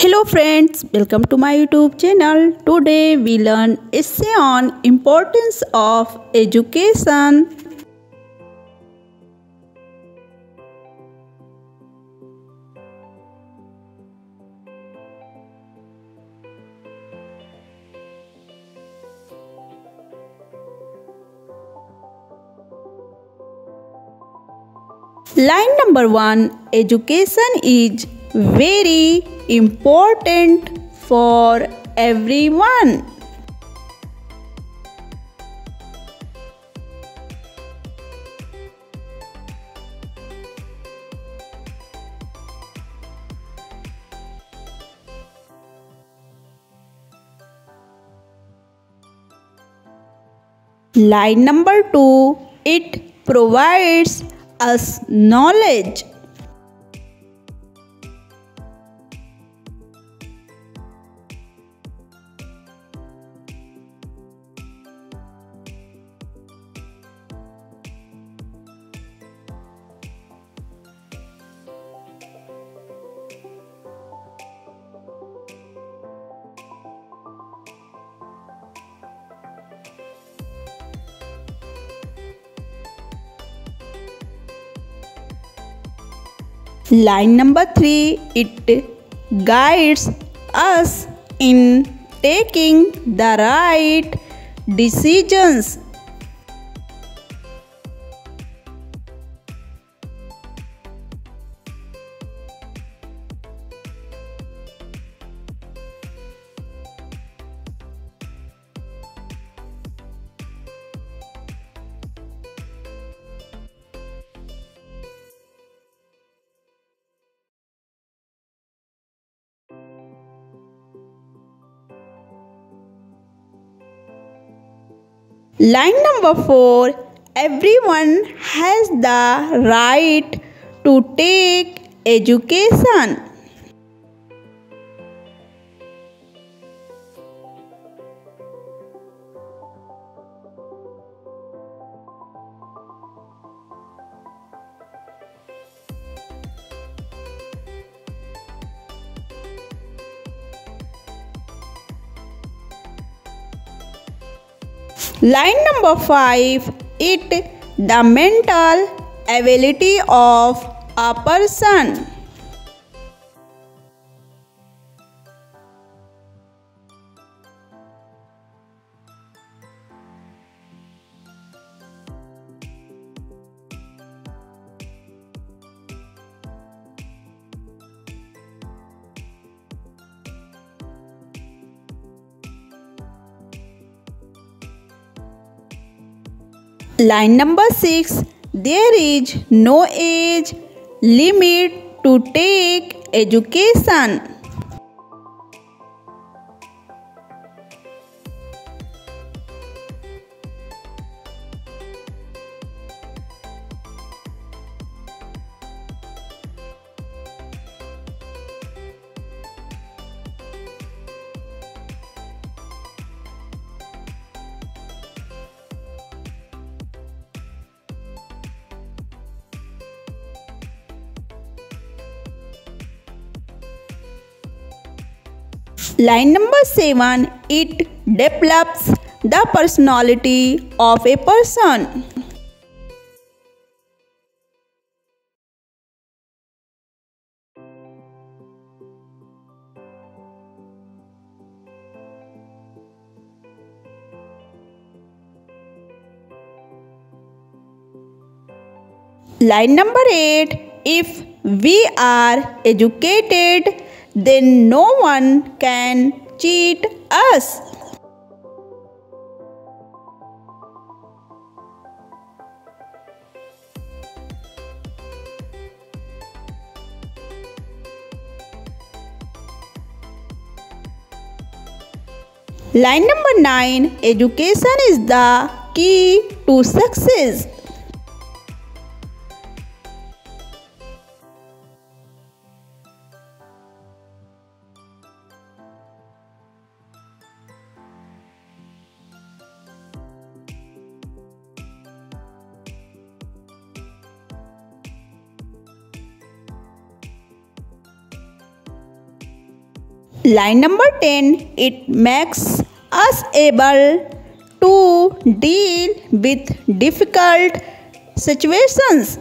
Hello friends welcome to my YouTube channel today we learn essay on importance of education line number one education is very important for everyone. Line number 2 It provides us knowledge. Line number 3 It guides us in taking the right decisions. Line number 4 Everyone has the right to take education. Line number 5 It the mental ability of a person. Line number six there is no age limit to take education Line number 7 It develops the personality of a person. Line number 8 If we are educated, then no one can cheat us. Line number 9 Education is the key to success. Line number 10 It makes us able to deal with difficult situations.